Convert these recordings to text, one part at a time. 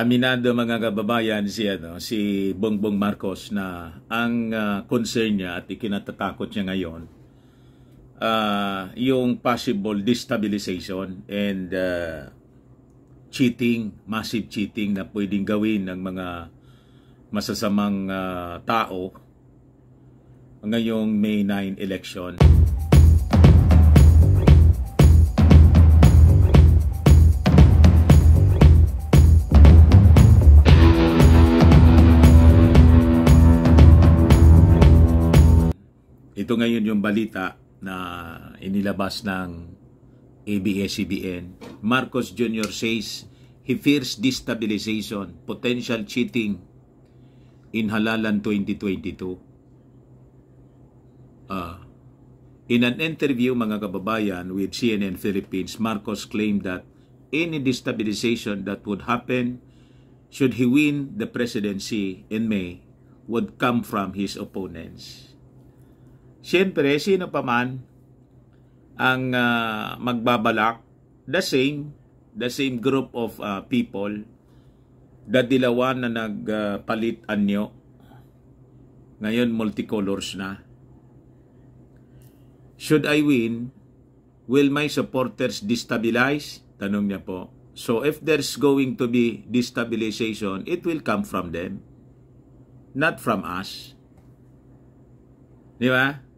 Aminado mga kababayan si ano si Bongbong Marcos na ang uh, concern niya at ikinatatakot niya ngayon uh, yung possible destabilization and uh, cheating, massive cheating na pwedeng gawin ng mga masasamang uh, tao ngayong May 9 election. Ito ngayon yung balita na inilabas ng ABS-CBN. Marcos Jr. says he fears destabilization, potential cheating in Halalan 2022. Uh, in an interview, mga kababayan, with CNN Philippines, Marcos claimed that any destabilization that would happen should he win the presidency in May would come from his opponents. Siyempre, sino pa man ang uh, magbabalak, the same, the same group of uh, people, dadilawan na nagpalit uh, anyo, ngayon multicolors na. Should I win, will my supporters destabilize? Tanong niya po. So if there's going to be destabilization, it will come from them, not from us. Di ba?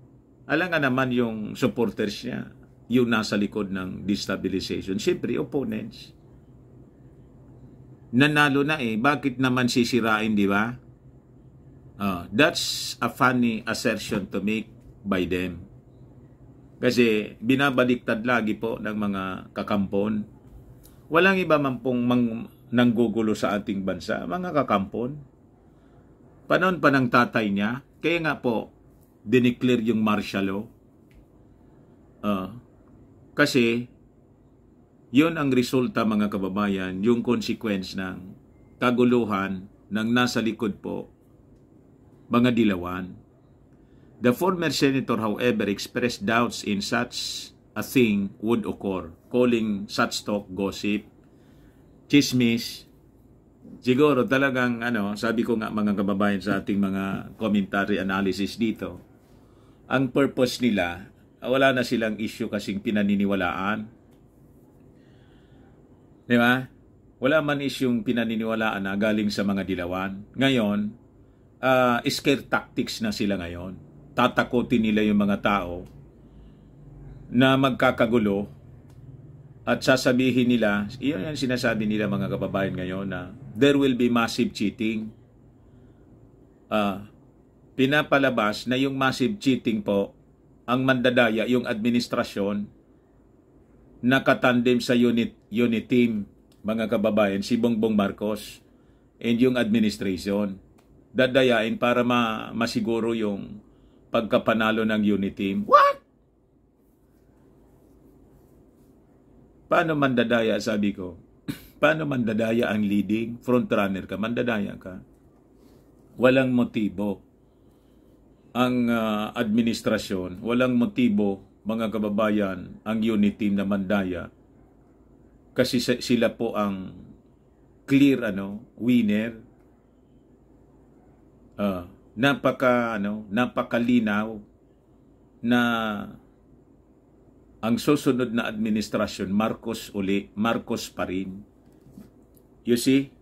Alam nga naman yung supporters niya, yung nasa likod ng destabilization. Siyempre, opponents. Nanalo na eh. Bakit naman sisirain, di ba? Uh, that's a funny assertion to make by them. Kasi binabaliktad lagi po ng mga kakampon. Walang iba man pong mang, nanggugulo sa ating bansa, mga kakampon. Panon pa ng tatay niya, kaya nga po, dineclare yung martial law. Uh, kasi, yon ang resulta mga kababayan, yung consequence ng kaguluhan ng nasa likod po, mga dilawan. The former senator, however, expressed doubts in such a thing would occur, calling such talk gossip, chismis, siguro talagang ano, sabi ko nga mga kababayan sa ating mga commentary analysis dito, ang purpose nila, wala na silang issue kasing pinaniniwalaan. Di ba? Wala man isyong pinaniniwalaan na galing sa mga dilawan. Ngayon, uh, scare tactics na sila ngayon. Tatakotin nila yung mga tao na magkakagulo at sasabihin nila, iyon yung sinasabi nila mga kababayan ngayon na there will be massive cheating. Uh, pinapalabas na yung massive cheating po ang mandadaya yung administrasyon nakatandem sa unit unit team mga kababayan si Bongbong Marcos and yung administration. Dadayain para ma masiguro yung pagkapanalo ng unit team. What? Paano mandadaya sabi ko? Paano mandadaya ang leading front runner ka? Mandadaya ka. Walang motibo ang uh, administrasyon, walang motibo mga kababayan ang unit team na Mandaya. Kasi sila po ang clear ano winner. Uh, napaka ano napakalinaw na ang susunod na administrasyon Marcos uli Marcos pa rin. You see?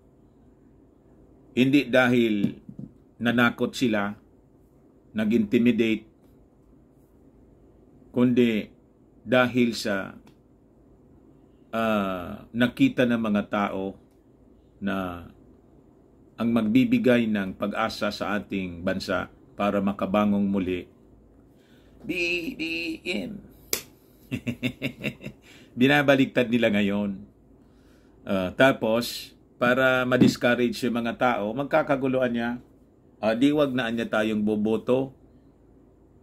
Hindi dahil nanakot sila nag-intimidate, kundi dahil sa uh, nakita ng mga tao na ang magbibigay ng pag-asa sa ating bansa para makabangong muli. BBM. Binabaliktad nila ngayon. Uh, tapos, para ma-discourage yung mga tao, magkakaguluhan niya uh, di wag na anya tayong boboto.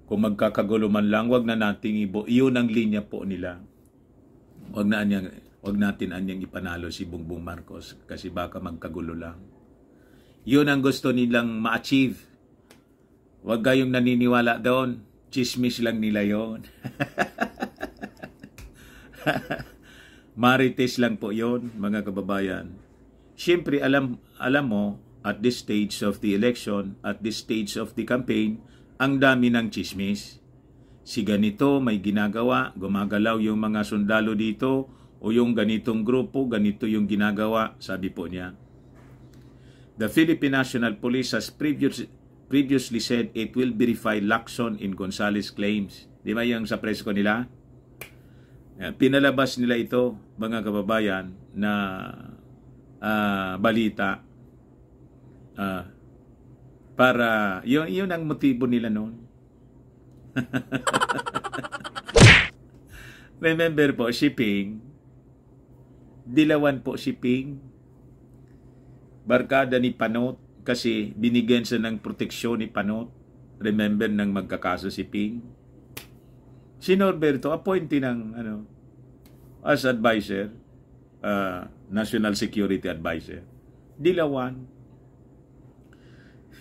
Kung magkakagulo man lang, wag na nating ibo. Iyon ang linya po nila. Wag na anyang, wag natin anyang ipanalo si Bongbong Marcos kasi baka magkagulo lang. Yun ang gusto nilang ma-achieve. Wag kayong naniniwala doon. Chismis lang nila yon. Marites lang po yon mga kababayan. Siyempre, alam, alam mo, at this stage of the election, at this stage of the campaign, ang dami ng chismis. Si ganito may ginagawa, gumagalaw yung mga sundalo dito, o yung ganitong grupo, ganito yung ginagawa, sabi po niya. The Philippine National Police has previous, previously said it will verify Lacson in Gonzales claims. Di ba yung sa press ko nila? Pinalabas nila ito, mga kababayan, na uh, balita uh, para yun, yun ang motibo nila noon. Remember po, shipping, dilawan po shipping, barkada ni Panot, kasi binigyan siya ng proteksyon ni Panot. Remember nang magkakaso si Ping? Si Norberto, appointee ng ano, as advisor, uh, National Security Advisor. Dilawan.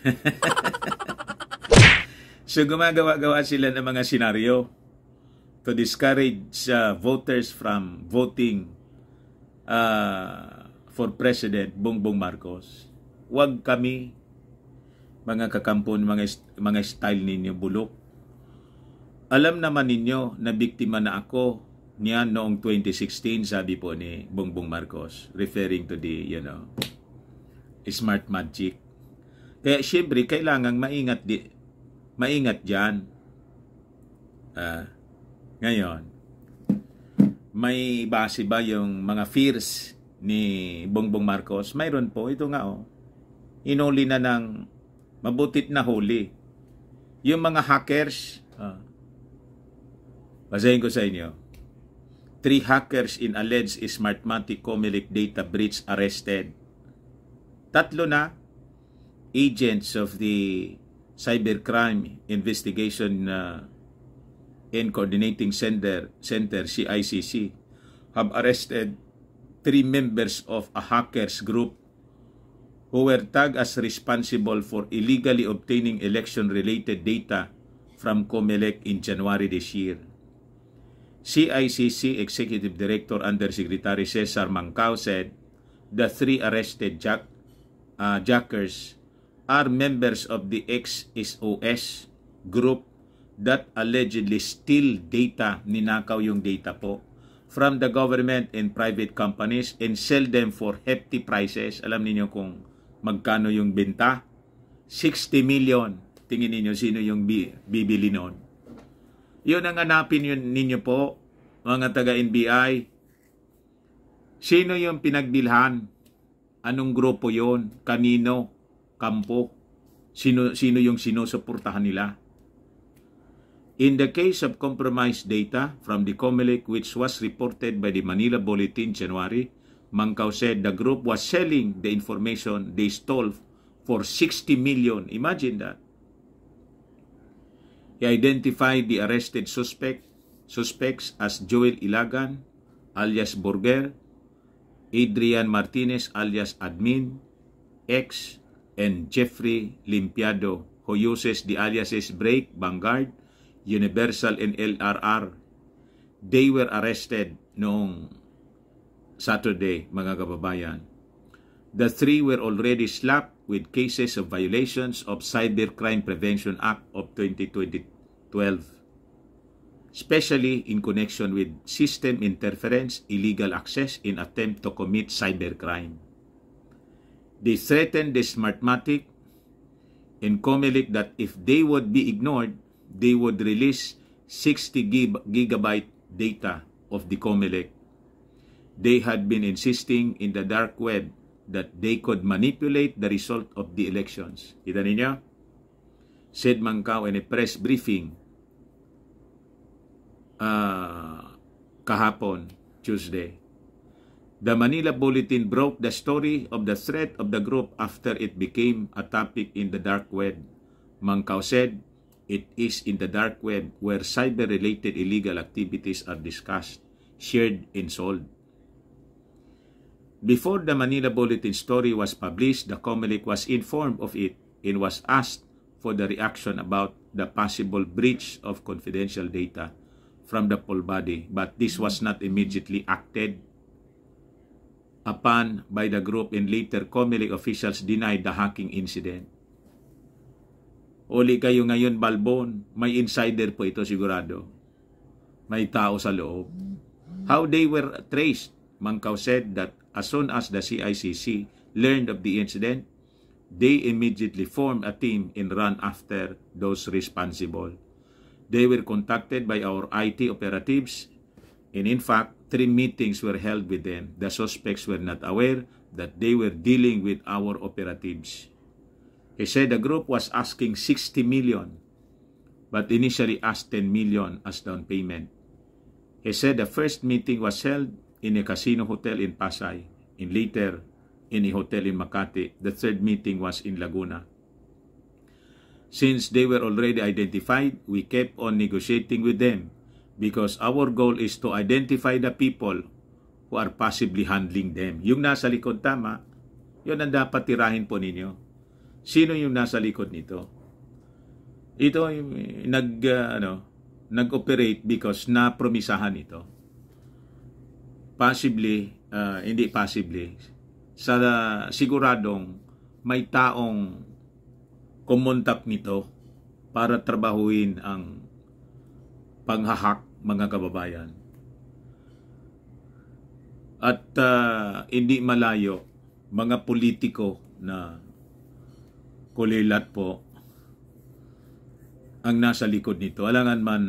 so gumagawa-gawa sila ng mga senaryo to discourage uh, voters from voting uh, for President Bongbong Marcos. Huwag kami mga kakampon, mga, mga style ninyo bulok. Alam naman ninyo na biktima na ako niya noong 2016, sabi po ni Bongbong Marcos, referring to the, you know, smart magic. Kaya syempre, kailangan maingat, di, maingat dyan. Uh, ngayon, may base ba yung mga fears ni Bongbong Marcos? Mayroon po. Ito nga oh. Inuli na ng mabutit na huli. Yung mga hackers, uh, basahin ko sa inyo. Three hackers in alleged Smartmatic Comelec data breach arrested. Tatlo na agents of the Cybercrime Investigation uh, and Coordinating Center, Center CICC have arrested three members of a hackers group who were tagged as responsible for illegally obtaining election-related data from COMELEC in January this year. CICC Executive Director Undersecretary Cesar Mancao said the three arrested jack, uh, jackers are members of the XSOS group that allegedly steal data, ninakaw yung data po, from the government and private companies and sell them for hefty prices. Alam niyo kung magkano yung benta? 60 million. Tingin niyo sino yung bibili noon. Yun ang hanapin yun ninyo po, mga taga-NBI. Sino yung pinagbilhan? Anong grupo yon? Kanino? Kampo, sino, sino yung sinusuportahan nila. In the case of compromised data from the COMELEC which was reported by the Manila Bulletin January, Mangkaw said the group was selling the information they stole for 60 million. Imagine that. He identified the arrested suspect suspects as Joel Ilagan alias Burger, Adrian Martinez alias Admin, X and Jeffrey Limpiado who uses the aliases Break, Vanguard, Universal, and LRR. They were arrested noong Saturday, mga kababayan. The three were already slapped with cases of violations of Cybercrime Prevention Act of 2012, especially in connection with system interference, illegal access in attempt to commit cybercrime. They threatened the Smartmatic and Comelec that if they would be ignored, they would release 60 gig gigabyte data of the Comelec. They had been insisting in the dark web that they could manipulate the result of the elections. Kita ninyo? Said Mangkao in a press briefing uh, kahapon, Tuesday. The Manila Bulletin broke the story of the threat of the group after it became a topic in the dark web. Mangkao said, it is in the dark web where cyber-related illegal activities are discussed, shared, and sold. Before the Manila Bulletin story was published, the COMELEC was informed of it and was asked for the reaction about the possible breach of confidential data from the poll body, but this was not immediately acted upon by the group and later Comelec officials denied the hacking incident. Uli kayo ngayon, Balbon. May insider po ito sigurado. May tao sa loob. How they were traced, Mangkaw said that as soon as the CICC learned of the incident, they immediately formed a team and ran after those responsible. They were contacted by our IT operatives and in fact, three meetings were held with them. The suspects were not aware that they were dealing with our operatives. He said the group was asking 60 million, but initially asked 10 million as down payment. He said the first meeting was held in a casino hotel in Pasay, and later in a hotel in Makati. The third meeting was in Laguna. Since they were already identified, we kept on negotiating with them because our goal is to identify the people who are possibly handling them. Yung nasa likod tama, yun ang dapat tirahin po ninyo. Sino yung nasa likod nito? Ito yung nag uh, ano, nag-operate because na promisahan ito. Possibly, uh, hindi possibly, sa uh, siguradong may taong kumontak nito para trabahuin ang panghahak mga kababayan. At uh, hindi malayo mga politiko na kulilat po ang nasa likod nito. Alangan man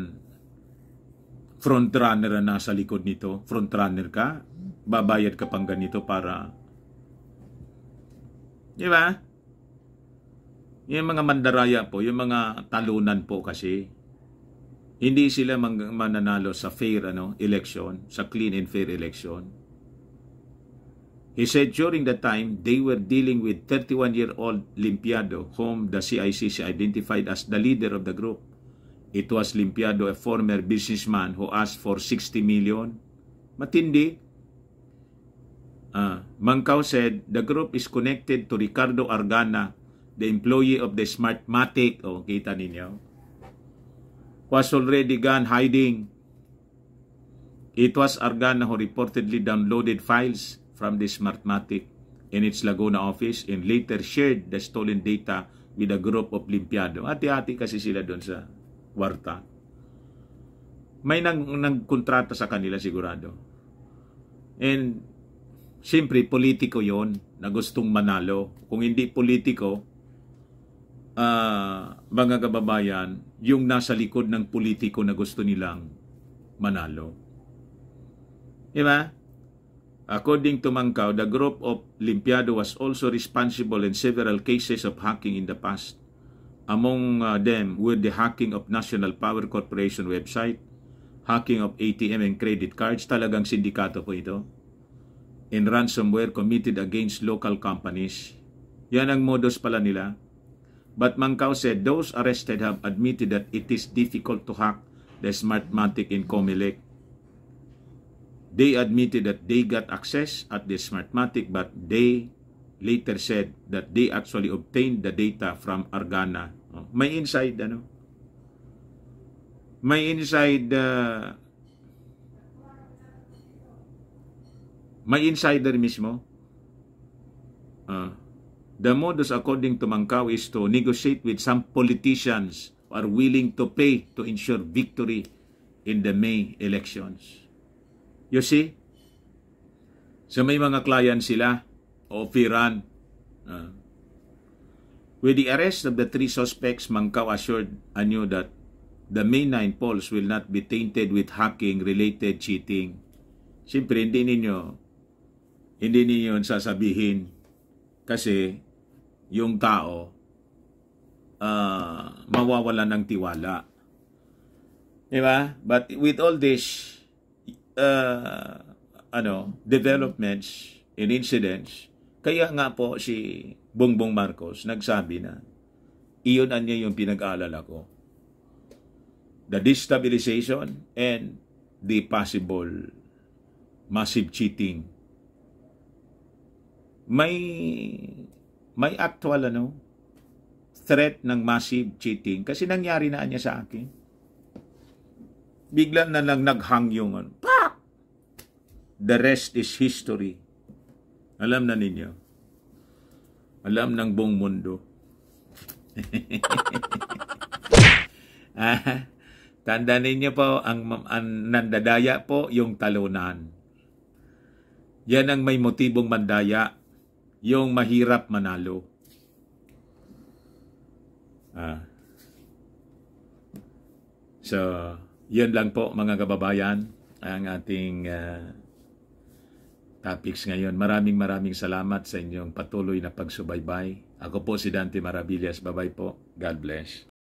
frontrunner ang nasa likod nito. Frontrunner ka, babayad ka pang ganito para Di ba? Yung mga mandaraya po, yung mga talunan po kasi, hindi sila mananalo sa fair ano, election, sa clean and fair election. He said during that time, they were dealing with 31-year-old Limpiado, whom the CICC identified as the leader of the group. It was Limpiado, a former businessman who asked for 60 million. Matindi. Uh, Mangkaw said, the group is connected to Ricardo Argana, the employee of the Smartmatic. O, oh, kita ninyo. Was already gone hiding. It was Argana who reportedly downloaded files from the Smartmatic in its Laguna office and later shared the stolen data with a group of Limpiado. Ati-ati kasi sila doon sa warta. May nang, nagkontrata sa kanila sigurado. And siyempre, politiko yon na gustong manalo. Kung hindi politiko, uh, mga kababayan, yung nasa likod ng politiko na gusto nilang manalo. Diba? According to Mangkaw, the group of Limpiado was also responsible in several cases of hacking in the past. Among uh, them were the hacking of National Power Corporation website, hacking of ATM and credit cards, talagang sindikato po ito, and ransomware committed against local companies. Yan ang modus pala nila. But Mangkaw said those arrested have admitted that it is difficult to hack the Smartmatic in Comelec They admitted that they got access at the Smartmatic but they later said that they actually obtained the data from Argana. Oh, may inside ano? May inside uh, may insider mismo. Uh, the modus according to Mangkaw is to negotiate with some politicians who are willing to pay to ensure victory in the May elections. You see? So may mga client sila, offeran. Uh, with the arrest of the three suspects, Mangkaw assured Anyo that the May 9 polls will not be tainted with hacking-related cheating. Siyempre, hindi ninyo, hindi ninyo sasabihin kasi yung tao uh, mawawala ng tiwala. Diba? But with all this, uh, ano, developments and incidents, kaya nga po si Bongbong Marcos nagsabi na iyon anya yung pinag-aalala ko. The destabilization and the possible massive cheating. May may actual ano threat ng massive cheating kasi nangyari na niya sa akin. Bigla na lang naghang yung ano, The rest is history. Alam na ninyo. Alam ng buong mundo. ah, tanda ninyo po, ang, ang nandadaya po yung talunan. Yan ang may motibong mandaya, yung mahirap manalo. Ah. So, yun lang po mga kababayan ang ating ah, topics ngayon. Maraming maraming salamat sa inyong patuloy na pagsubaybay. Ako po si Dante Maravillas. Bye-bye po. God bless.